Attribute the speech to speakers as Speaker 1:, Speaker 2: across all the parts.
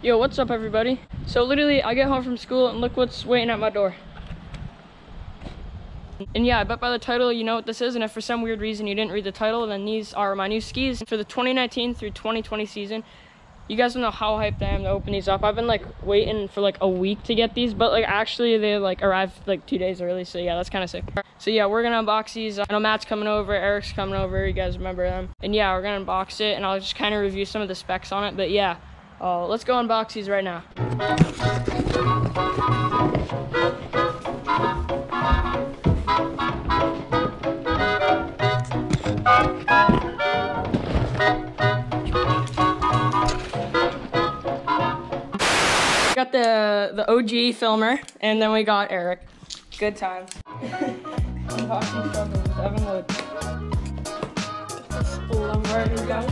Speaker 1: Yo, what's up everybody? So literally, I get home from school and look what's waiting at my door. And yeah, I bet by the title you know what this is, and if for some weird reason you didn't read the title, then these are my new skis for the 2019 through 2020 season. You guys don't know how hyped I am to open these up. I've been like waiting for like a week to get these, but like actually they like arrived like two days early, so yeah, that's kind of sick. So yeah, we're gonna unbox these. I know Matt's coming over, Eric's coming over, you guys remember them. And yeah, we're gonna unbox it, and I'll just kind of review some of the specs on it, but yeah. Uh, let's go unbox these right now. Got the the OG filmer, and then we got Eric. Good times. Unboxing struggles with Evan Lloyd. Ready to go? All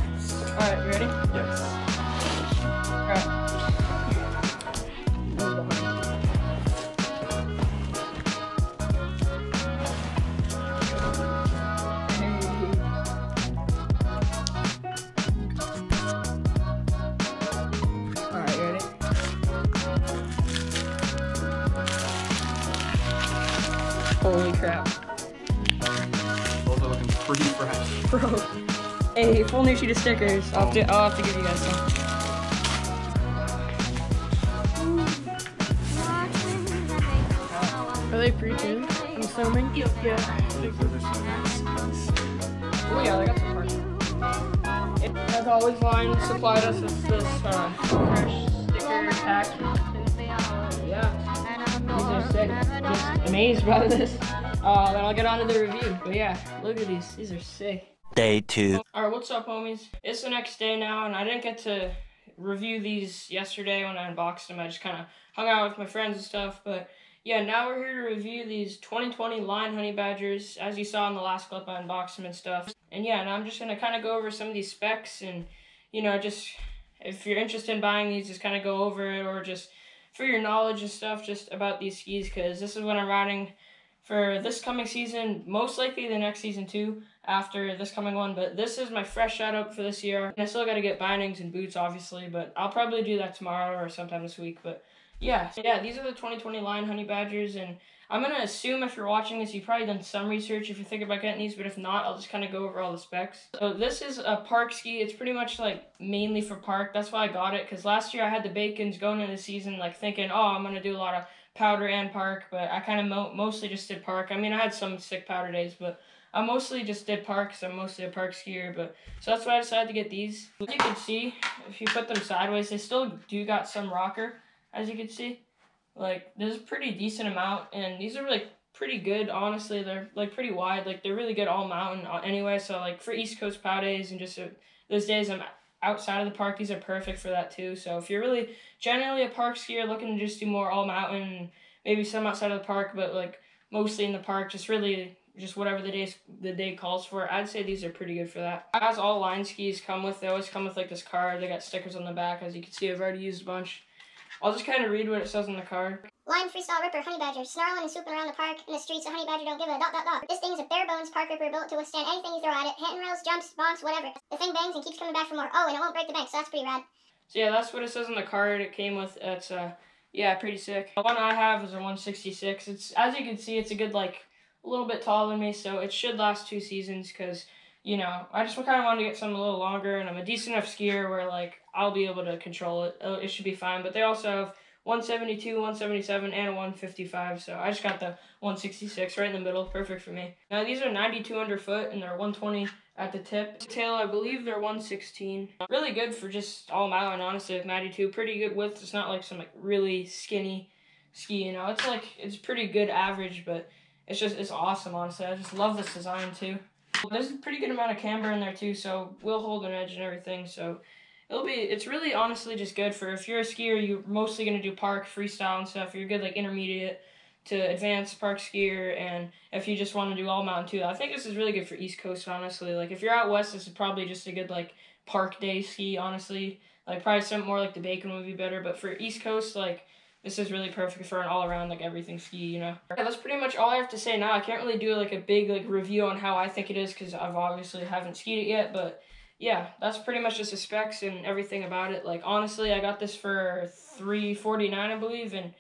Speaker 1: right, you ready?
Speaker 2: Yes.
Speaker 1: Holy crap.
Speaker 2: Those are looking pretty fresh.
Speaker 1: Bro. Hey, full new sheet of stickers. I'll have to, I'll have to give you guys some. Are they pre-tuned? I'm assuming. Yeah. Oh yeah, they got some parts. It, as always, Line supplied us with this uh, fresh sticker pack. Yeah, sick. Just amazed by this. Uh, then I'll get on to the review. But yeah, look at these. These are sick.
Speaker 3: Day two.
Speaker 1: Alright, what's up, homies? It's the next day now, and I didn't get to review these yesterday when I unboxed them. I just kind of hung out with my friends and stuff. But yeah, now we're here to review these 2020 Line Honey Badgers. As you saw in the last clip, I unboxed them and stuff. And yeah, and I'm just going to kind of go over some of these specs and, you know, just if you're interested in buying these, just kind of go over it or just for your knowledge and stuff just about these skis because this is what I'm riding for this coming season, most likely the next season too, after this coming one. But this is my fresh setup for this year. And I still got to get bindings and boots, obviously, but I'll probably do that tomorrow or sometime this week. But yeah, so yeah, these are the 2020 Line Honey Badgers, and I'm gonna assume if you're watching this, you've probably done some research if you're thinking about getting these, but if not, I'll just kind of go over all the specs. So this is a park ski. It's pretty much like mainly for park. That's why I got it, because last year I had the Bacons going into the season like thinking, oh, I'm gonna do a lot of powder and park, but I kind of mo mostly just did park. I mean, I had some sick powder days, but I mostly just did park because I'm mostly a park skier. But so that's why I decided to get these. As you can see, if you put them sideways, they still do got some rocker, as you can see. Like there's a pretty decent amount, and these are like pretty good. Honestly, they're like pretty wide. Like they're really good all mountain uh, anyway. So like for East Coast pow days and just uh, those days I'm outside of the park, these are perfect for that too. So if you're really generally a park skier looking to just do more all mountain, maybe some outside of the park, but like mostly in the park, just really just whatever the day the day calls for. I'd say these are pretty good for that. As all line skis come with, they always come with like this card. They got stickers on the back, as you can see. I've already used a bunch. I'll just kind of read what it says on the card.
Speaker 4: Line freestyle ripper, honey badger, snarling and swooping around the park in the streets. A honey badger don't give a dot dot dot. This thing is a bare bones park ripper built to withstand anything you throw at it. Hit and rails, jumps, bonks, whatever. The thing bangs and keeps coming back for more. Oh, and it won't break the bank, so that's pretty rad.
Speaker 1: So yeah, that's what it says on the card. It came with. It's uh, yeah, pretty sick. The one I have is a 166. It's as you can see, it's a good like a little bit taller than me, so it should last two seasons because you know I just kind of wanted to get something a little longer, and I'm a decent enough skier where like I'll be able to control it. It should be fine. But they also have 172, 177, and 155. So I just got the 166 right in the middle. Perfect for me. Now these are 92 underfoot, and they're 120 at the tip. Tail, I believe they're 116. Really good for just all mountain, honestly, with 92. Pretty good width. It's not like some like really skinny ski, you know. It's like, it's pretty good average, but it's just, it's awesome, honestly. I just love this design too. There's a pretty good amount of camber in there too, so will hold an edge and everything, so it'll be it's really honestly just good for if you're a skier you're mostly going to do park freestyle and stuff you're good like intermediate to advanced park skier and if you just want to do all mountain too i think this is really good for east coast honestly like if you're out west this is probably just a good like park day ski honestly like probably some more like the bacon would be better but for east coast like this is really perfect for an all around like everything ski you know yeah, that's pretty much all i have to say now i can't really do like a big like review on how i think it is because i've obviously haven't skied it yet but yeah, that's pretty much just the specs and everything about it. Like honestly, I got this for three forty nine, I believe, and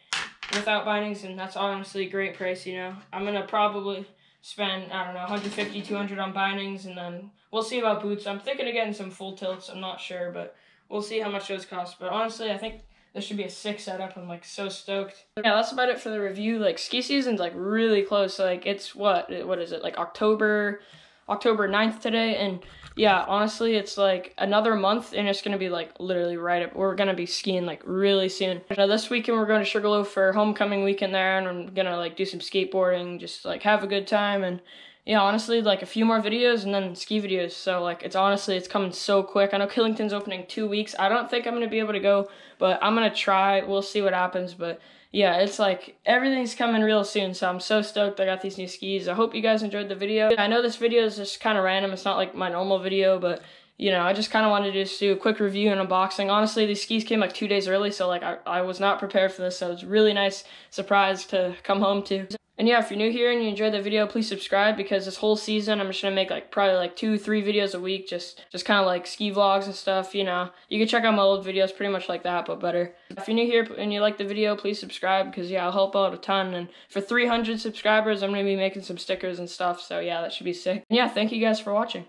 Speaker 1: without bindings, and that's honestly a great price. You know, I'm gonna probably spend I don't know 150, 200 on bindings, and then we'll see about boots. I'm thinking of getting some full tilts. I'm not sure, but we'll see how much those cost. But honestly, I think this should be a sick setup. I'm like so stoked. Yeah, that's about it for the review. Like ski season's like really close. Like it's what what is it like October October 9th today and yeah, honestly, it's like another month and it's gonna be like literally right up. We're gonna be skiing like really soon. Now this weekend we're going to Sugarloaf for homecoming weekend there, and I'm gonna like do some skateboarding, just like have a good time and yeah, honestly, like a few more videos and then ski videos. So like it's honestly it's coming so quick. I know Killington's opening two weeks. I don't think I'm gonna be able to go, but I'm gonna try. We'll see what happens. But yeah, it's like everything's coming real soon, so I'm so stoked I got these new skis. I hope you guys enjoyed the video. I know this video is just kind of random. It's not like my normal video, but you know, I just kind of wanted to just do a quick review and unboxing. Honestly, these skis came like two days early, so like I, I was not prepared for this, so it's really nice surprise to come home to. And yeah, if you're new here and you enjoyed the video, please subscribe because this whole season I'm just gonna make like probably like two, three videos a week, just just kind of like ski vlogs and stuff. You know, you can check out my old videos, pretty much like that, but better. If you're new here and you like the video, please subscribe because yeah, I'll help out a ton. And for 300 subscribers, I'm gonna be making some stickers and stuff. So yeah, that should be sick. And yeah, thank you guys for watching.